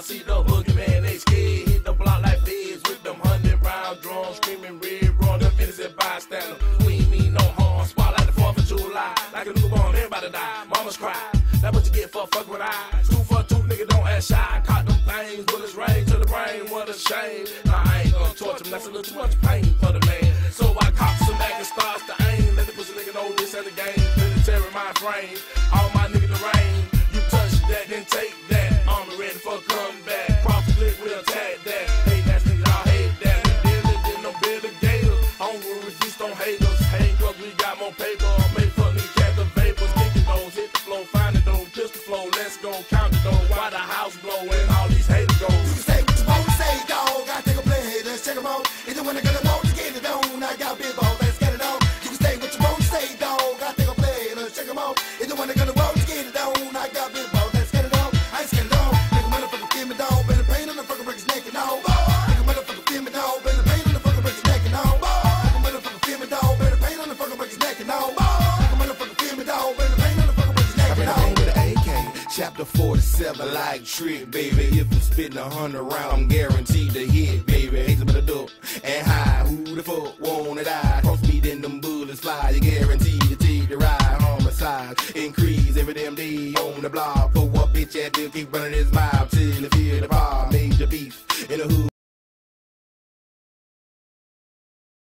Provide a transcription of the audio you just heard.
I see the boogeyman, they scared. Hit the block like feds with them hundred round drums, screaming red, raw, them innocent bystander. We ain't mean no harm. Spot like the 4th of July, like a newborn, everybody die. Mamas cry. That's what you get for fuck with eyes. Two for two, nigga, don't act shy. Caught them things, bullets rain to the brain, what a shame. Nah, I ain't gonna torture him, that's a little too much pain for the man. So I cop some back and starts to aim. Let the pussy nigga know this ain't a game. Military mind frame, all my niggas the rain. That, then take that. Army ready for a comeback. Click, we'll tag that. Hate that nigga, I hate that. We deal it, then no bitter gator. Hungry refuse, don't hate us. Handcuffs, we got more paper. Make fuck nigga catch the vapors. Kicking those, hit the flow, find it though. Pistol flow, let's go count it though. Why the house blow all these haters go. You can say what you want to say, dog. I take a play, let's check check 'em out. If you wanna get it on, get it on. I got big balls, chapter 47, like trick, baby. If I'm spitting a hundred round, I'm guaranteed to hit, baby. Hate to the dope and high. Who the fuck wanna die? Cross me, then them bullets fly. You guaranteed to take the ride. Homicide increase every damn day on the block. Pull up, bitch, at the keep running his mouth till you feel the beef.